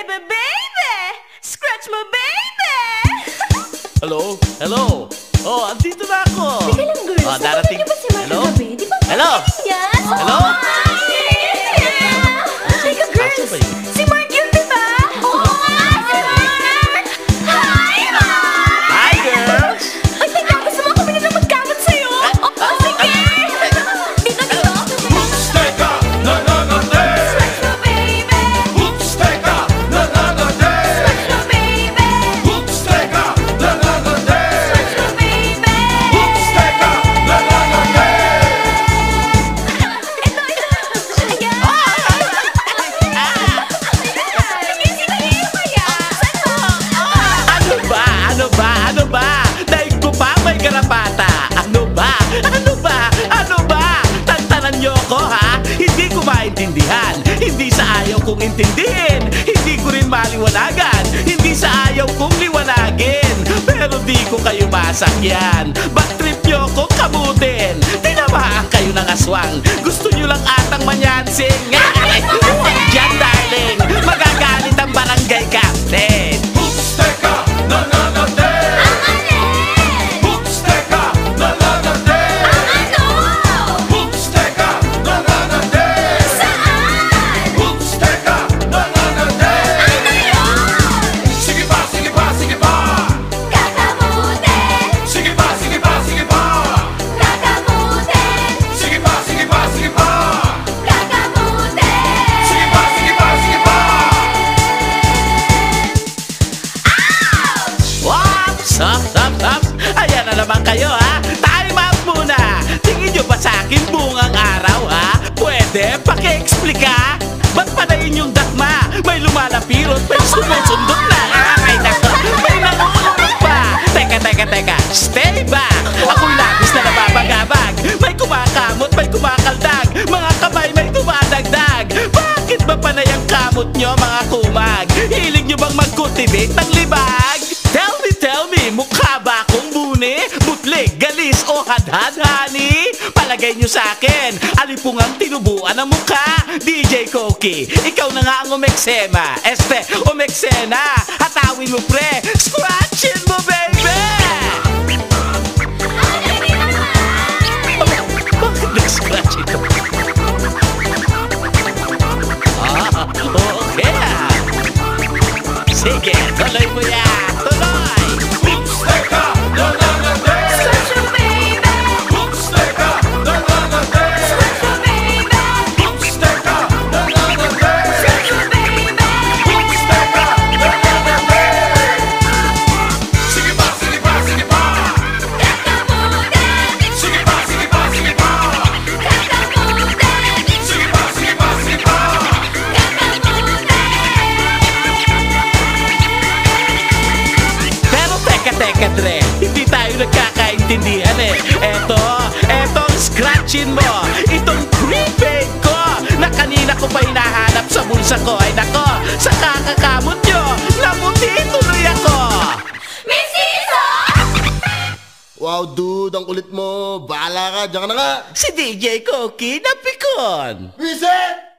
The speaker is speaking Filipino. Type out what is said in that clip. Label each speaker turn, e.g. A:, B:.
A: baby, baby! Scratch mo, baby!
B: Hello? Hello? Oh, andito na ako.
A: Teka lang, girls.
B: Oh, darating.
A: Niyo ba si Mark
B: Hello?
A: Di ba
B: Hello?
A: yan?
B: Hello?
A: Teka, girls.
B: Asan ba yun? Ha? Hindi ko maintindihan. Hindi sa ayaw kong intindihin. Hindi ko rin maliwanagan. Hindi sa ayaw kong liwanagin. Pero di ko kayo masakyan. Back trip niyo ko kamutin. Tinamaan kayo ng aswang. Gusto niyo lang atang manyansing. Huwag dyan, darling. Magagalit ang barangay captain. Paki-explika? Ba't pala inyong dakma? May lumalapirot, may sumusundot na! Ay, nako! May nangungulog pa! Teka, teka, teka! Stay back! Ako'y labis na nababagabag! May kumakamot, may kumakaldag! Mga kamay may dumadagdag! Bakit ba panay ang kamot nyo mga kumag? Hilig nyo bang mag-cultivate ng libag? Tell me, tell me, mukha ba akong buni? Butlig, galis o hadhad-hani? Palagay nyo sa akin, alipungang tinubuan ang mukha DJ Koki, ikaw na nga ang umeksema Este, umeksena Hatawin mo pre, scratchin mo baby! Ah, okay. Sige, tuloy mo yan. Teka, teka, Dre. Hindi tayo nagkakaintindihan eh. Eto, eto ang scratchin mo. Itong prepaid ko na kanina ko pa hinahanap sa bulsa ko. Ay nako, sa kakakamot nyo, namuti tuloy ako.
C: Wow, dude, ang kulit mo. Bahala ka, diyan ka na nga.
B: Si DJ Koki napikon.
C: Reset!